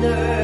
wonder.